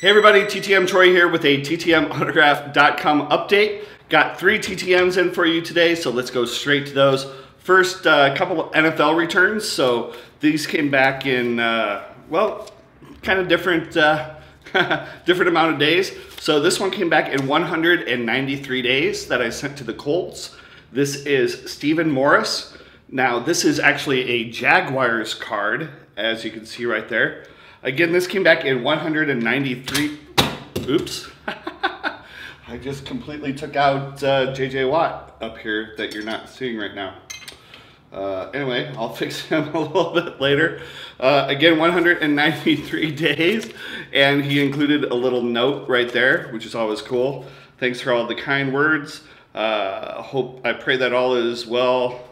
Hey everybody, TTM Troy here with a TTMautograph.com update. Got three TTMs in for you today, so let's go straight to those. First, a uh, couple NFL returns. So these came back in, uh, well, kind of different, uh, different amount of days. So this one came back in 193 days that I sent to the Colts. This is Stephen Morris. Now, this is actually a Jaguars card, as you can see right there. Again, this came back in 193. Oops. I just completely took out uh, JJ Watt up here that you're not seeing right now. Uh, anyway, I'll fix him a little bit later. Uh, again, 193 days, and he included a little note right there, which is always cool. Thanks for all the kind words. Uh, hope I pray that all is well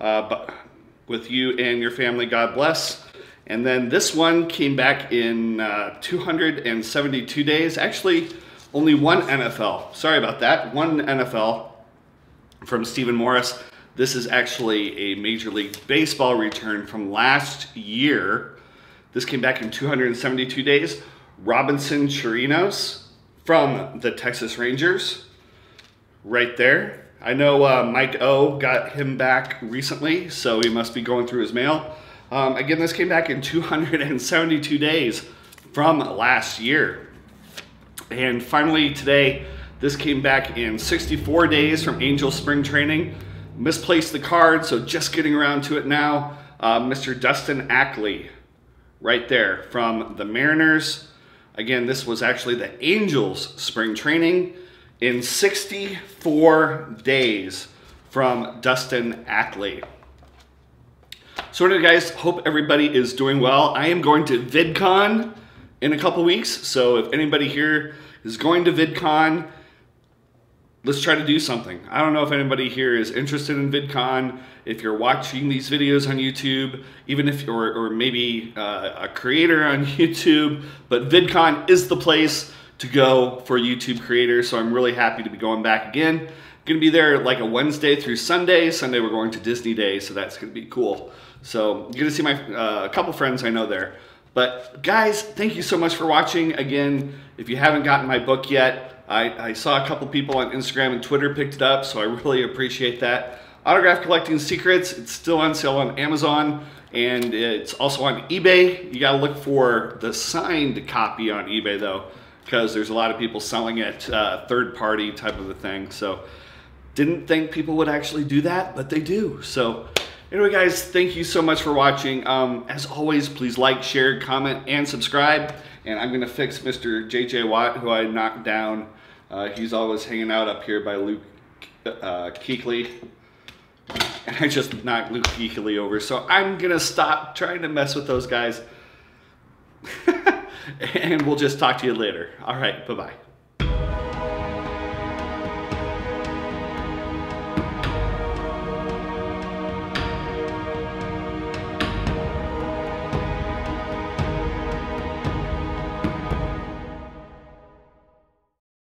uh, with you and your family. God bless. And then this one came back in uh, 272 days. Actually, only one NFL. Sorry about that. One NFL from Stephen Morris. This is actually a Major League Baseball return from last year. This came back in 272 days. Robinson Chirinos from the Texas Rangers. Right there. I know uh, Mike O got him back recently, so he must be going through his mail. Um, again, this came back in 272 days from last year. And finally today, this came back in 64 days from Angel Spring Training. Misplaced the card, so just getting around to it now. Uh, Mr. Dustin Ackley, right there from the Mariners. Again, this was actually the Angels Spring Training in 64 days from Dustin Ackley. So anyway, guys, hope everybody is doing well. I am going to VidCon in a couple weeks. So if anybody here is going to VidCon, let's try to do something. I don't know if anybody here is interested in VidCon. If you're watching these videos on YouTube, even if you're, or maybe uh, a creator on YouTube, but VidCon is the place to go for YouTube creators. So I'm really happy to be going back again. Gonna be there like a Wednesday through Sunday. Sunday we're going to Disney Day, so that's gonna be cool. So you're gonna see my uh, a couple friends I know there. But guys, thank you so much for watching. Again, if you haven't gotten my book yet, I, I saw a couple people on Instagram and Twitter picked it up, so I really appreciate that. Autograph Collecting Secrets, it's still on sale on Amazon and it's also on eBay. You gotta look for the signed copy on eBay though, because there's a lot of people selling it uh, third party type of a thing. So didn't think people would actually do that, but they do. So anyway, guys, thank you so much for watching. Um, as always, please like, share, comment, and subscribe. And I'm gonna fix Mr. JJ Watt, who I knocked down. Uh, he's always hanging out up here by Luke uh. And I just knocked Luke Kuechly over. So I'm gonna stop trying to mess with those guys. and we'll just talk to you later. All right, bye-bye.